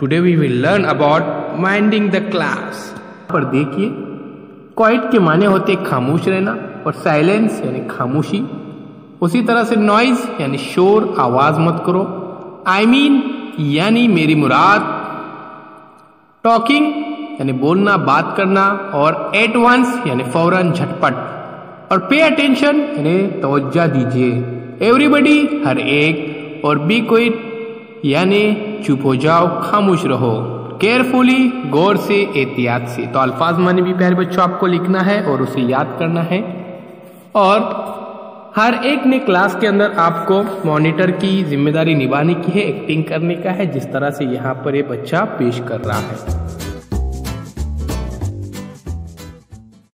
Today we will learn about minding the class पर देखिए quite के माने होते खामोश रहना और साइलेंस यानी खामोशी। उसी तरह से नॉइज़ यानी शोर आवाज़ मत करो। आई I मीन mean, यानी मेरी मुराद। टॉकिंग यानी बोलना बात करना और एट वंस यानी फ़ौरन झटपट। और पे अटेंशन यानी तवज्जा दीजिए। एवरीबडी हर एक और बी क्विट यानी चुप हो जाओ, खामोश रहो। केयरफुली गौर से, एहतियात से। तो अल्फाज माने भी प्यारे बच्चों, आपको लिखना है और उसे याद करना है। और हर एक ने क्लास के अंदर आपको मॉनिटर की ज़िम्मेदारी निभाने की है, एक्टिंग करने का है, जिस तरह से यहाँ पर ये बच्चा पेश कर रहा है।